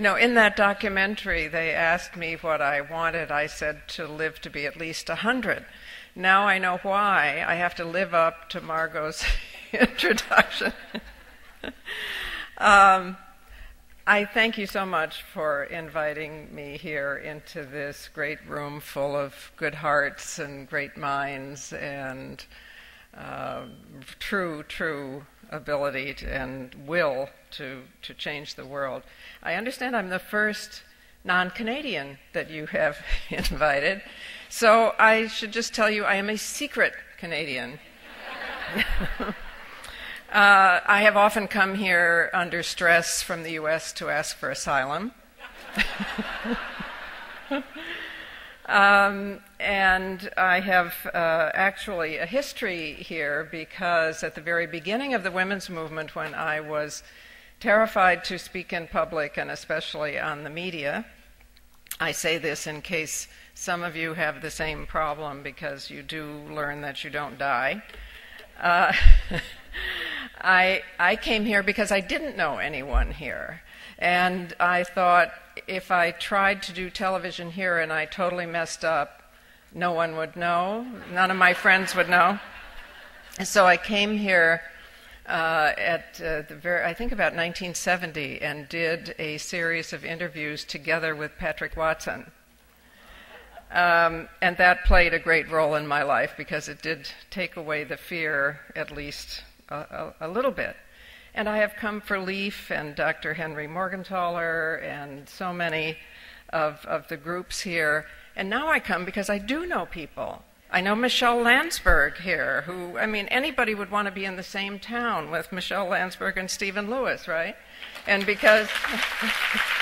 You know, in that documentary, they asked me what I wanted. I said to live to be at least 100. Now I know why. I have to live up to Margot's introduction. um, I thank you so much for inviting me here into this great room full of good hearts and great minds and uh, true, true ability to, and will to, to change the world. I understand I'm the first non Canadian that you have invited, so I should just tell you I am a secret Canadian. Uh, I have often come here under stress from the U.S. to ask for asylum. um, and I have uh, actually a history here because at the very beginning of the women's movement, when I was terrified to speak in public and especially on the media, I say this in case some of you have the same problem because you do learn that you don't die. Uh, I, I came here because I didn't know anyone here. And I thought if I tried to do television here and I totally messed up, no one would know. None of my friends would know. so I came here uh, at uh, the very, I think about 1970, and did a series of interviews together with Patrick Watson. Um, and that played a great role in my life because it did take away the fear, at least a, a, little bit. And I have come for LEAF and Dr. Henry Morgentaler and so many of, of the groups here. And now I come because I do know people. I know Michele Landsberg here, who, I mean, anybody would want to be in the same town with Michele Landsberg and Stephen Lewis, right? And because.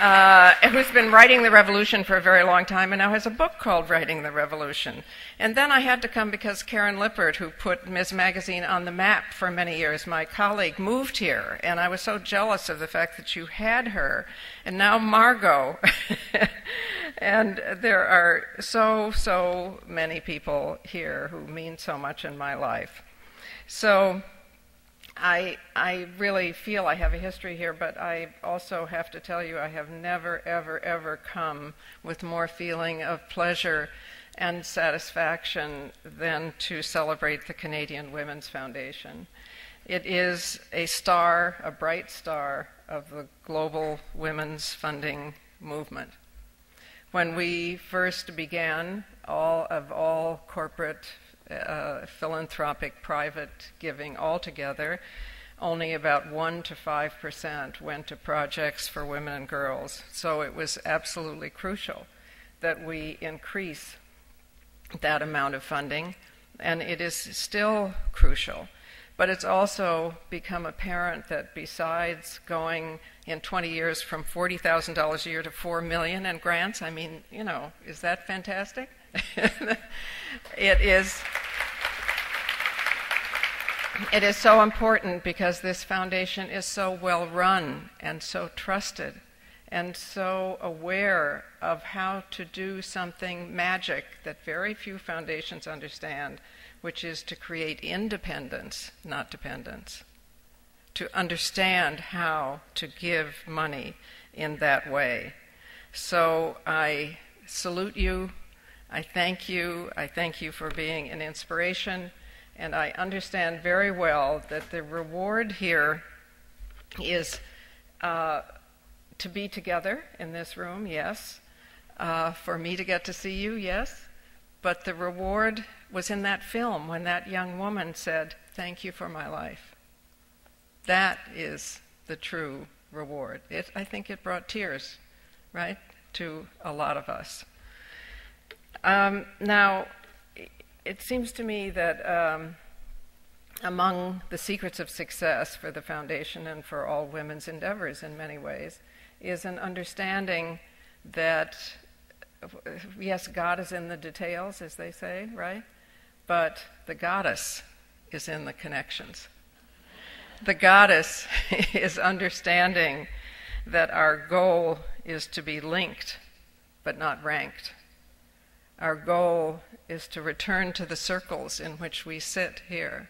uh, who's been writing the revolution for a very long time and now has a book called Writing the Revolution. And then I had to come because Karen Lippert, who put Ms. Magazine on the map for many years, my colleague, moved here. And I was so jealous of the fact that you had her. And now Margot. and there are so, so many people here who mean so much in my life. So, I, I really feel I have a history here, but I also have to tell you I have never, ever, ever come with more feeling of pleasure and satisfaction than to celebrate the Canadian Women's Foundation. It is a star, a bright star of the global women's funding movement. When we first began, all of all corporate uh, philanthropic private giving altogether, only about 1 to 5 percent went to projects for women and girls. So it was absolutely crucial that we increase that amount of funding, and it is still crucial. But it's also become apparent that besides going in 20 years from $40,000 a year to 4 million in grants, I mean, you know, is that fantastic? it is it is so important because this foundation is so well run and so trusted and so aware of how to do something magic that very few foundations understand, which is to create independence, not dependence. To understand how to give money in that way. So I salute you I thank you. I thank you for being an inspiration. And I understand very well that the reward here is uh, to be together in this room, yes. Uh, for me to get to see you, yes. But the reward was in that film when that young woman said, Thank you for my life. That is the true reward. It, I think it brought tears, right, to a lot of us. Um, now, it seems to me that um, among the secrets of success for the foundation and for all women's endeavors in many ways is an understanding that, yes, God is in the details, as they say, right? But the goddess is in the connections. The goddess is understanding that our goal is to be linked, but not ranked. Our goal is to return to the circles in which we sit here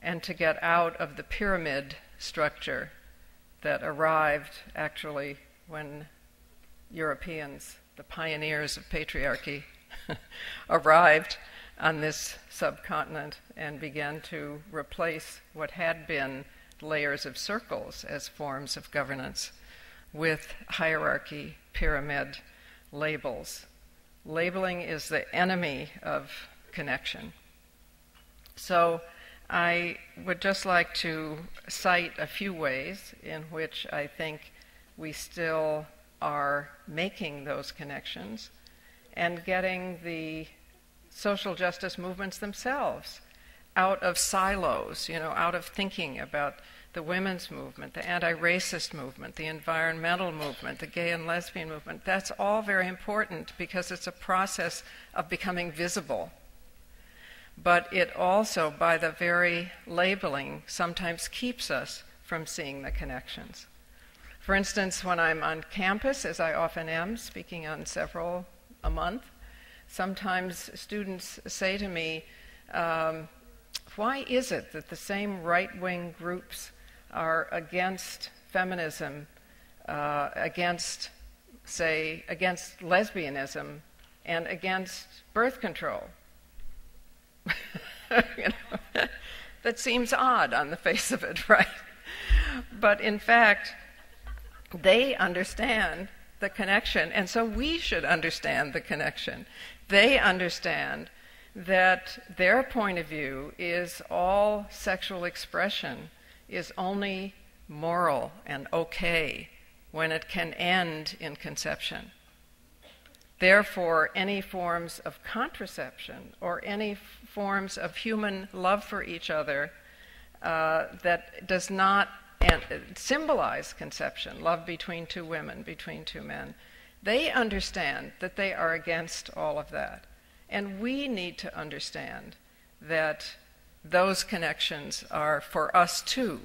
and to get out of the pyramid structure that arrived actually when Europeans, the pioneers of patriarchy, arrived on this subcontinent and began to replace what had been layers of circles as forms of governance with hierarchy, pyramid, labels. Labeling is the enemy of connection. So, I would just like to cite a few ways in which I think we still are making those connections and getting the social justice movements themselves out of silos, you know, out of thinking about the women's movement, the anti racist movement, the environmental movement, the gay and lesbian movement. That's all very important because it's a process of becoming visible but it also, by the very labeling, sometimes keeps us from seeing the connections. For instance, when I'm on campus, as I often am, speaking on several a month, sometimes students say to me, um, Why is it that the same right wing groups are against feminism, uh, against, say, against lesbianism, and against birth control? you know? that seems odd on the face of it, right? But in fact, they understand the connection, and so we should understand the connection. They understand that their point of view is all sexual expression is only moral and okay when it can end in conception. Therefore, any forms of contraception or any forms of human love for each other uh, that does not symbolize conception, love between two women, between two men, they understand that they are against all of that. And we need to understand that those connections are for us too.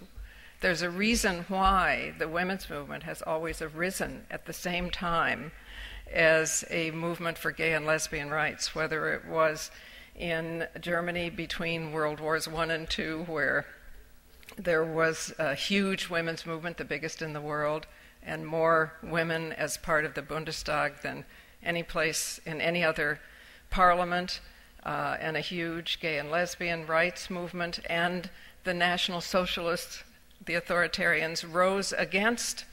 There's a reason why the women's movement has always arisen at the same time as a movement for gay and lesbian rights, whether it was in Germany between World Wars I and II, where there was a huge women's movement, the biggest in the world, and more women as part of the Bundestag than any place in any other parliament, uh, and a huge gay and lesbian rights movement, and the National Socialists, the authoritarians, rose against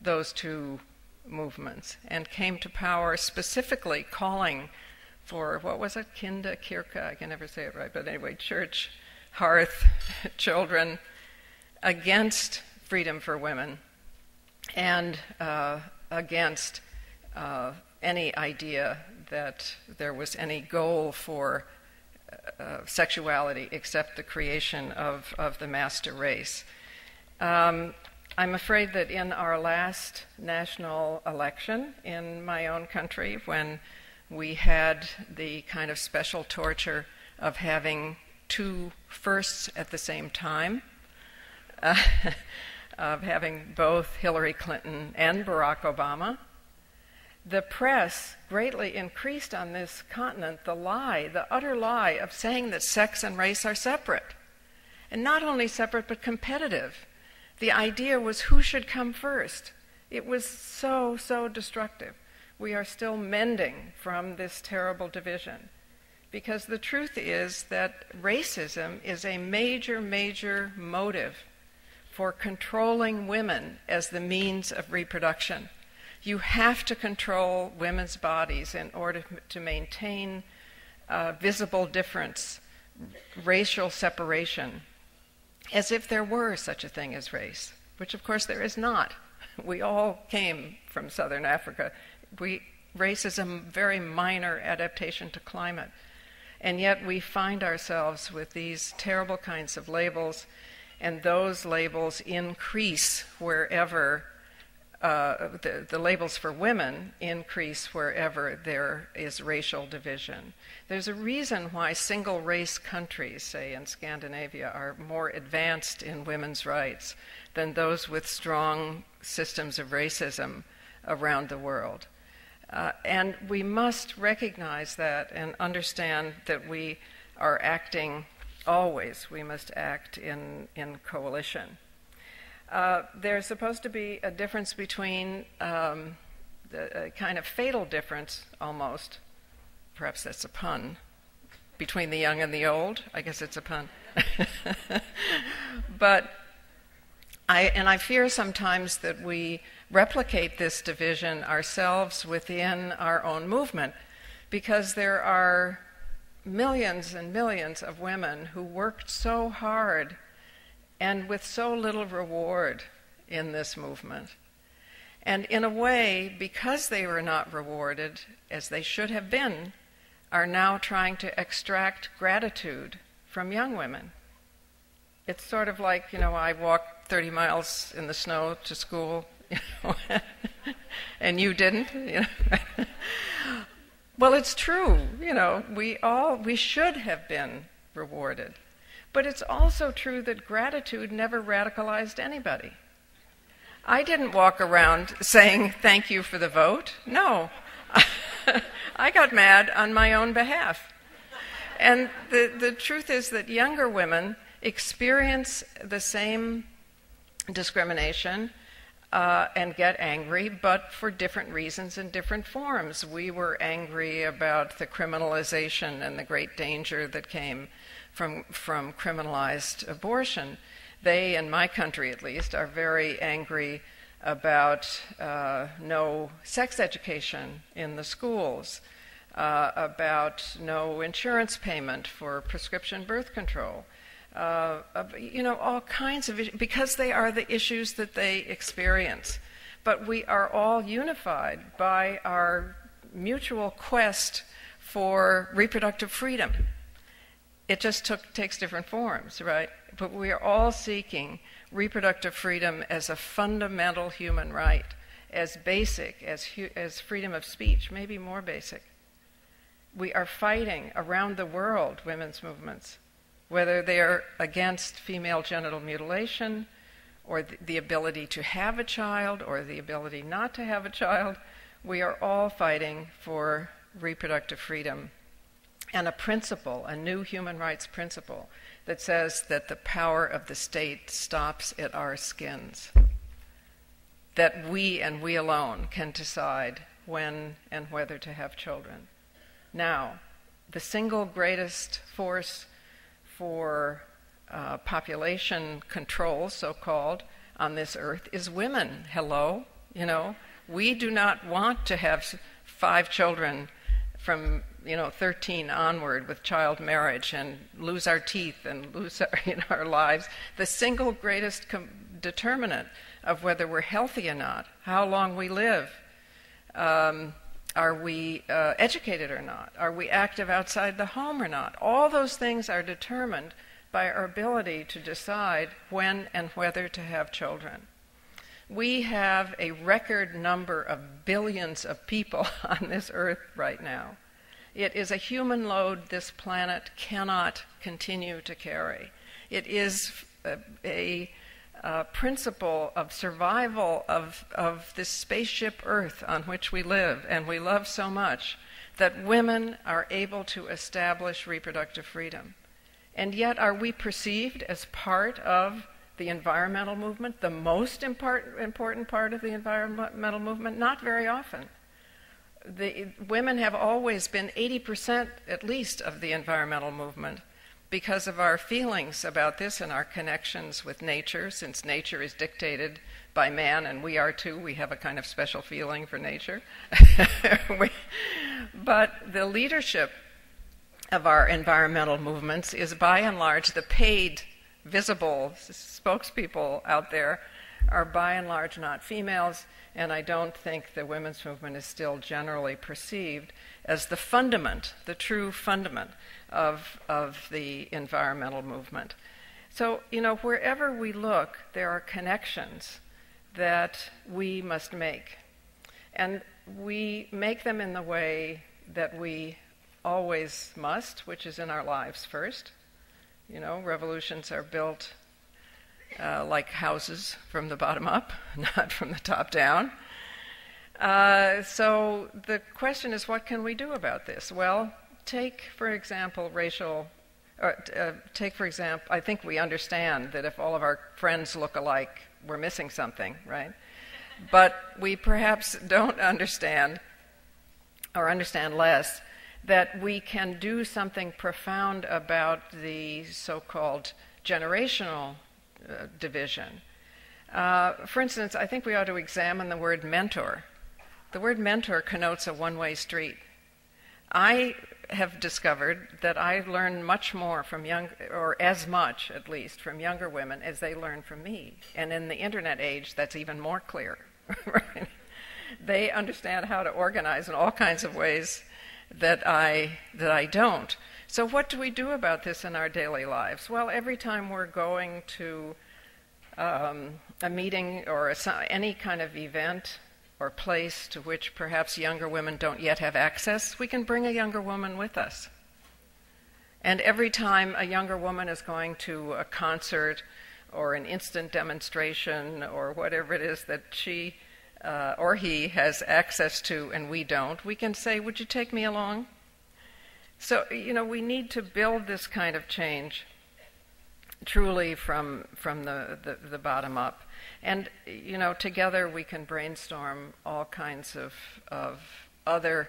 those two movements and came to power specifically calling for what was it, Kinda? I can never say it right, but anyway, church, hearth, children, against freedom for women and uh, against uh, any idea that there was any goal for uh, sexuality except the creation of, of the master race. Um, I'm afraid that in our last national election in my own country, when we had the kind of special torture of having two firsts at the same time, uh, of having both Hillary Clinton and Barack Obama. The press greatly increased on this continent the lie, the utter lie of saying that sex and race are separate. And not only separate, but competitive. The idea was who should come first. It was so, so destructive we are still mending from this terrible division. Because the truth is that racism is a major, major motive for controlling women as the means of reproduction. You have to control women's bodies in order to maintain uh, visible difference, racial separation, as if there were such a thing as race, which of course there is not. We all came from southern Africa we, a very minor adaptation to climate. And yet we find ourselves with these terrible kinds of labels, and those labels increase wherever uh, the, the, labels for women increase wherever there is racial division. There's a reason why single race countries, say in Scandinavia, are more advanced in women's rights than those with strong systems of racism around the world. Uh, and we must recognize that and understand that we are acting always, we must act in, in coalition. uh, there's supposed to be a difference between um, the, a kind of fatal difference almost. Perhaps that's a pun. Between the young and the old. I guess it's a pun. but I, and I fear sometimes that we replicate this division ourselves within our own movement because there are millions and millions of women who worked so hard and with so little reward in this movement. And in a way, because they were not rewarded as they should have been, are now trying to extract gratitude from young women. It's sort of like, you know, I walked 30 miles in the snow to school, you know, and you didn't. You know. well, it's true, you know, we all, we should have been rewarded. But it's also true that gratitude never radicalized anybody. I didn't walk around saying thank you for the vote. No. I got mad on my own behalf. And the, the truth is that younger women experience the same discrimination uh, and get angry, but for different reasons and different forms. We were angry about the criminalization and the great danger that came from, from criminalized abortion they, in my country at least, are very angry about uh, no sex education in the schools, uh, about no insurance payment for prescription birth control. Uh, you know, all kinds of issues, because they are the issues that they experience. But we are all unified by our mutual quest for reproductive freedom. It just took, takes different forms, right? but we are all seeking reproductive freedom as a fundamental human right, as basic as, as freedom of speech, maybe more basic. We are fighting around the world women's movements, whether they are against female genital mutilation or the, the ability to have a child or the ability not to have a child. We are all fighting for reproductive freedom and a principle, a new human rights principle that says that the power of the state stops at our skins. That we and we alone can decide when and whether to have children. Now, the single greatest force for uh, population control, so called, on this earth is women. Hello? You know, we do not want to have five children from you know 13 onward with child marriage and lose our teeth and lose our, you know, our lives the single greatest com- determinant of whether we're healthy or not how long we live um, are we uh, educated or not? Are we active outside the home or not? All those things are determined by our ability to decide when and whether to have children. We have a record number of billions of people on this earth right now. It is a human load this planet cannot continue to carry. It is a, a, a principle of survival of, of this spaceship Earth on which we live and we love so much that women are able to establish reproductive freedom. And yet, are we perceived as part of the environmental movement, the most important part of the environmental movement? Not very often the women have always been 80% at least of the environmental movement because of our feelings about this and our connections with nature, since nature is dictated by man, and we are too. We have a kind of special feeling for nature. we, but the leadership of our environmental movements is by and large the paid, visible spokespeople out there are by and large not females and I don't think the women's movement is still generally perceived as the fundament, the true fundament of, of the environmental movement. So, you know, wherever we look, there are connections that we must make. And we make them in the way that we always must, which is in our lives first. You know, revolutions are built uh, like houses from the bottom up, not from the top down. Uh, so the question is, what can we do about this? Well, take, for example, racial. Uh, uh, take, for example, I think we understand that if all of our friends look alike, we're missing something, right? But we perhaps don't understand, or understand less, that we can do something profound about the so called generational uh, division. Uh, for instance, I think we ought to examine the word mentor. The word mentor connotes a one way street. I have discovered that I learn much more from young, or as much at least, from younger women as they learn from me. And in the internet age, that's even more clear. right? They understand how to organize in all kinds of ways that I that I don't. So what do we do about this in our daily lives? Well, every time we're going to um, a meeting or a, any kind of event or place to which perhaps younger women don't yet have access, we can bring a younger woman with us. And every time a younger woman is going to a concert or an instant demonstration or whatever it is that she uh, or he has access to and we don't, we can say, Would you take me along? So, you know, we need to build this kind of change truly from, from the, the, the bottom up. And, you know, together we can brainstorm all kinds of, of other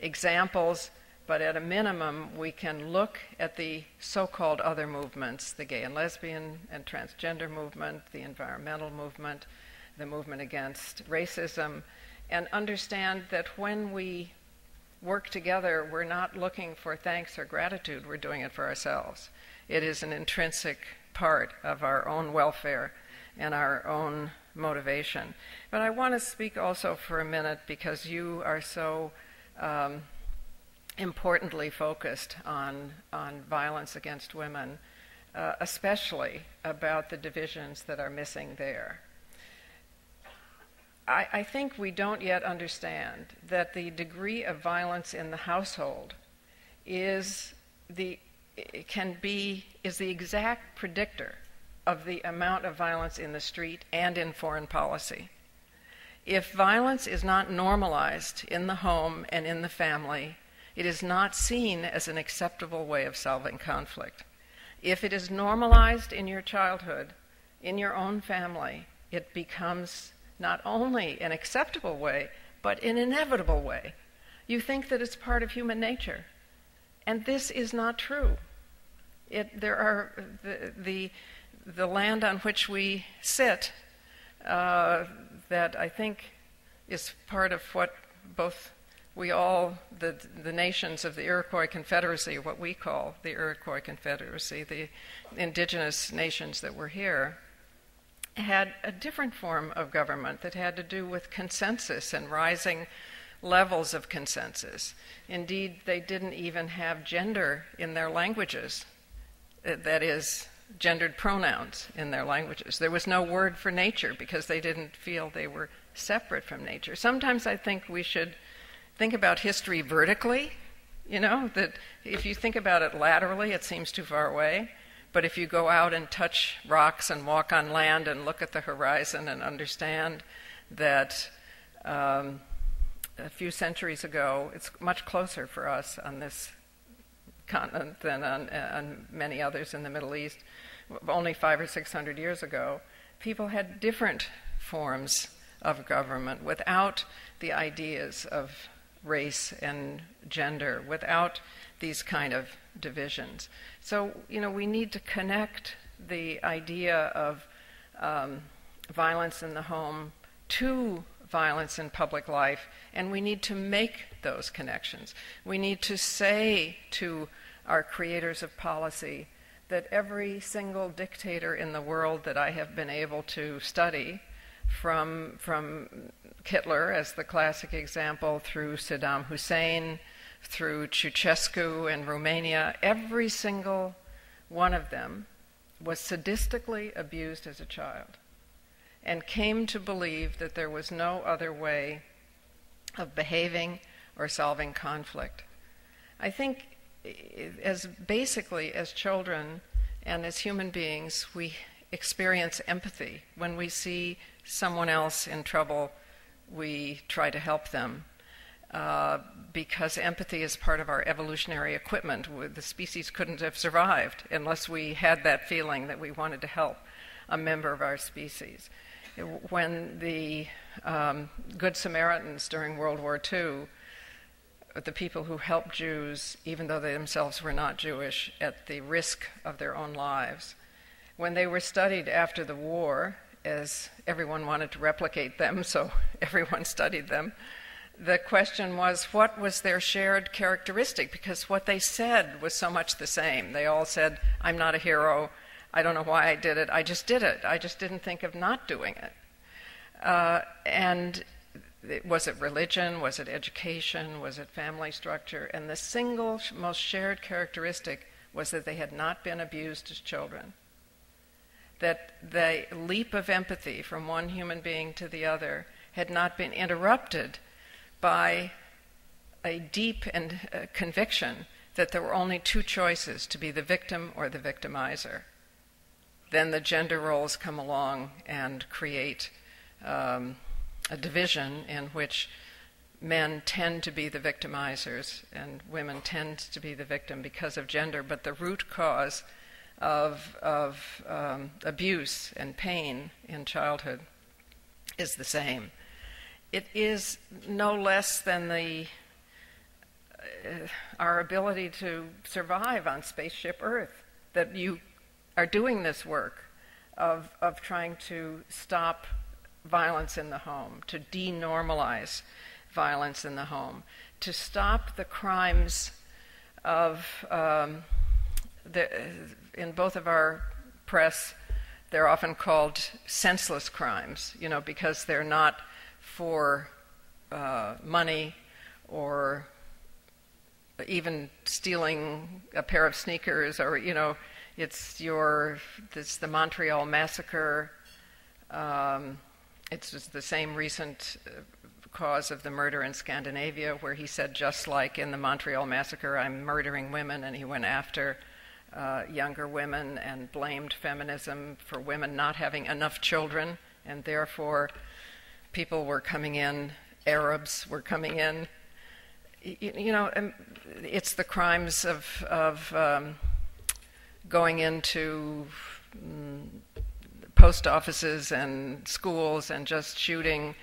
examples, but at a minimum, we can look at the so called other movements the gay and lesbian and transgender movement, the environmental movement, the movement against racism, and understand that when we work together, we're not looking for thanks or gratitude, we're doing it for ourselves. It is an intrinsic part of our own welfare and our own motivation. But I want to speak also for a minute because you are so um, importantly focused on, on violence against women, uh, especially about the divisions that are missing there. I, I think we don't yet understand that the degree of violence in the household is the can be is the exact predictor of the amount of violence in the street and in foreign policy. If violence is not normalized in the home and in the family, it is not seen as an acceptable way of solving conflict. If it is normalized in your childhood, in your own family, it becomes not only an acceptable way, but an inevitable way. You think that it's part of human nature. And this is not true. It, there are the, the the land on which we sit uh, that I think is part of what both we all, the, the nations of the Iroquois Confederacy, what we call the Iroquois Confederacy, the indigenous nations that were here, had a different form of government that had to do with consensus and rising levels of consensus. Indeed, they didn't even have gender in their languages. That is, gendered pronouns in their languages. There was no word for nature because they didn't feel they were separate from nature. Sometimes I think we should think about history vertically, you know, that if you think about it laterally, it seems too far away. But if you go out and touch rocks and walk on land and look at the horizon and understand that um, a few centuries ago, it's much closer for us on this continent than on, on many others in the Middle East, only five or six hundred years ago, people had different forms of government without the ideas of race and gender, without these kind of divisions. So, you know, we need to connect the idea of um, violence in the home to violence in public life, and we need to make those connections. We need to say to our creators of policy that every single dictator in the world that I have been able to study, from, from Hitler as the classic example, through Saddam Hussein, through Ceausescu in Romania, every single one of them was sadistically abused as a child and came to believe that there was no other way of behaving or solving conflict. I think as basically as children and as human beings, we experience empathy. When we see someone else in trouble, we try to help them. Uh, because empathy is part of our evolutionary equipment. The species couldn't have survived unless we had that feeling that we wanted to help a member of our species. When the um, Good Samaritans during World War II, the people who helped Jews, even though they themselves were not Jewish, at the risk of their own lives, when they were studied after the war, as everyone wanted to replicate them, so everyone studied them, the question was what was their shared characteristic? Because what they said was so much the same. They all said, I'm not a hero. I don't know why I did it. I just did it. I just didn't think of not doing it. Uh, and was it religion? Was it education? Was it family structure? And the single most shared characteristic was that they had not been abused as children. That the leap of empathy from one human being to the other had not been interrupted by a deep and, uh, conviction that there were only two choices to be the victim or the victimizer. Then the gender roles come along and create um, a division in which men tend to be the victimizers and women tend to be the victim because of gender, but the root cause of, of um, abuse and pain in childhood is the same. It is no less than the uh, our ability to survive on spaceship Earth that you are doing this work of, of trying to stop violence in the home, to denormalize violence in the home, to stop the crimes of, um, the, in both of our press, they're often called senseless crimes, you know, because they're not for uh, money or even stealing a pair of sneakers or, you know, it's your, it's the Montreal massacre. Um, it's the same recent uh, cause of the murder in Scandinavia, where he said, just like in the Montreal massacre, I'm murdering women, and he went after uh, younger women and blamed feminism for women not having enough children, and therefore people were coming in, Arabs were coming in. You, you know, um, it's the crimes of, of um, going into. Mm, post offices and schools and just shooting.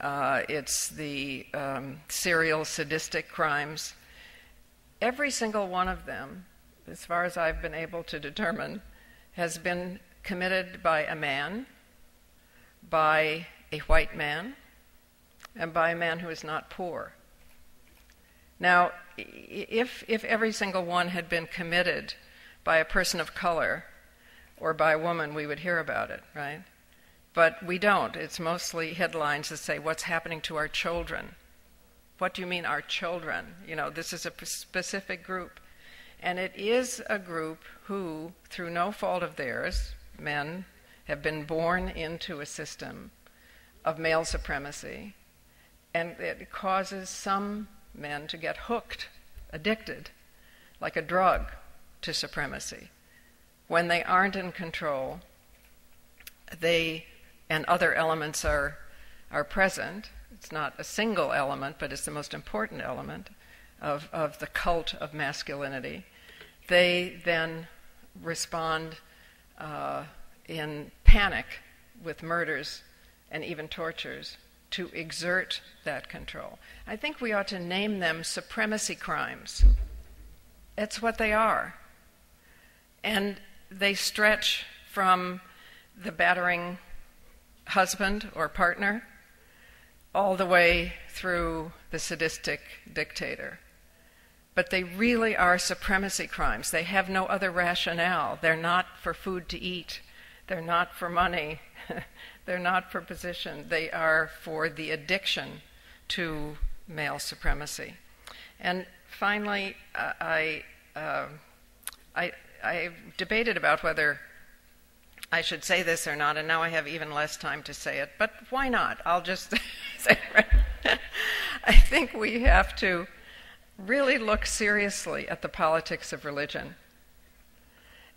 Uh, it's the um, serial sadistic crimes. Every single one of them, as far as I've been able to determine, has been committed by a man, by a white man, and by a man who is not poor. Now, if, if every single one had been committed by a person of color, or by a woman, we would hear about it, right? But we don't. It's mostly headlines that say, What's happening to our children? What do you mean, our children? You know, this is a specific group. And it is a group who, through no fault of theirs, men, have been born into a system of male supremacy. And it causes some men to get hooked, addicted, like a drug, to supremacy when they aren't in control, they and other elements are are present. It's not a single element, but it's the most important element of, of the cult of masculinity. They then respond uh, in panic with murders and even tortures to exert that control. I think we ought to name them supremacy crimes. It's what they are. And they stretch from the battering husband or partner all the way through the sadistic dictator. But they really are supremacy crimes. They have no other rationale. They're not for food to eat, they're not for money, they're not for position. They are for the addiction to male supremacy. And finally, uh, I, uh, I, I debated about whether I should say this or not, and now I have even less time to say it. But why not? I'll just say it. I think we have to really look seriously at the politics of religion.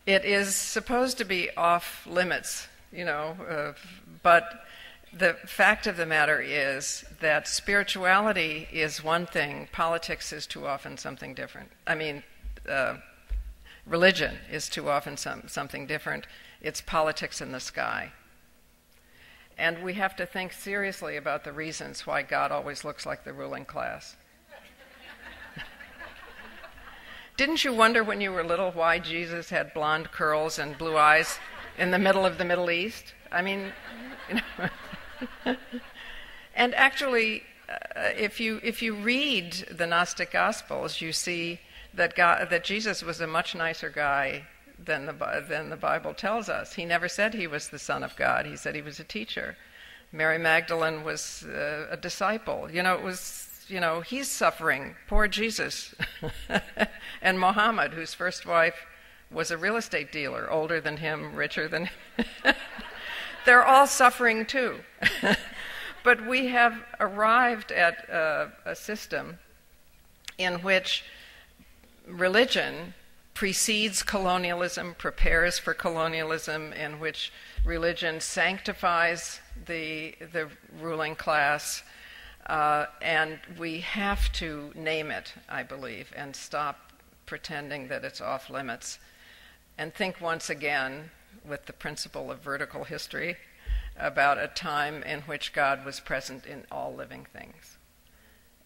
It is supposed to be off limits, you know, uh, but the fact of the matter is that spirituality is one thing, politics is too often something different. I mean, uh, Religion is too often some, something different. It's politics in the sky. And we have to think seriously about the reasons why God always looks like the ruling class. Didn't you wonder when you were little why Jesus had blonde curls and blue eyes in the middle of the Middle East? I mean, you know. and actually, uh, if you if you read the Gnostic Gospels, you see that God, that Jesus was a much nicer guy than the than the Bible tells us. He never said he was the Son of God. He said he was a teacher. Mary Magdalene was uh, a disciple. You know, it was you know he's suffering. Poor Jesus, and Muhammad, whose first wife was a real estate dealer, older than him, richer than him. They're all suffering too. but we have arrived at a, a system in which religion precedes colonialism, prepares for colonialism, in which religion sanctifies the, the ruling class. Uh, and we have to name it, I believe, and stop pretending that it's off limits. And think once again, with the principle of vertical history, about a time in which God was present in all living things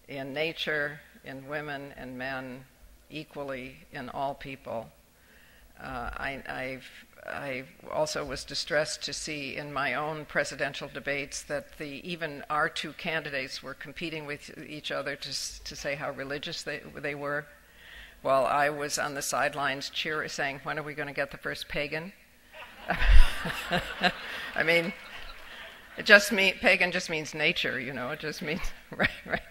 in nature, in women and men, equally in all people. Uh, I, I've, I also was distressed to see in my own presidential debates that the, even our two candidates were competing with each other to, to say how religious they, they were, while I was on the sidelines cheering, saying, When are we going to get the first pagan? I mean, it just mean pagan just means nature, you know. It just means right, right.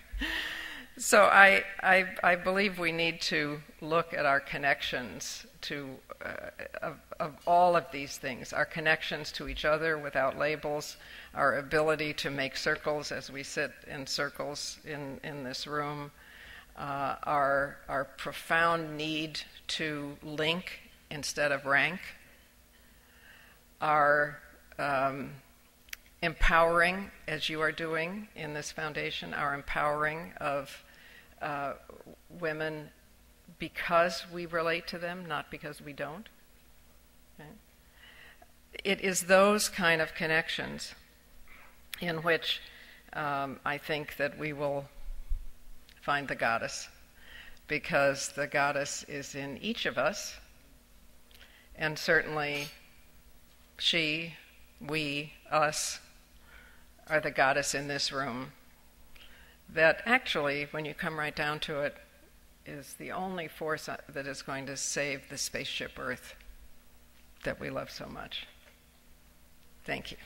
So I, I, I believe we need to look at our connections to uh, of, of all of these things, our connections to each other without labels, our ability to make circles as we sit in circles in, in this room, uh, our, our profound need to link instead of rank, our um, empowering, as you are doing in this foundation, our empowering of uh, women because we relate to them, not because we don't. Okay? It is those kind of connections in which um, I think that we will find the goddess, because the goddess is in each of us, and certainly she, we, us, are the goddess in this room that actually, when you come right down to it, is the only force uh, that is going to save the spaceship Earth that we love so much. Thank you.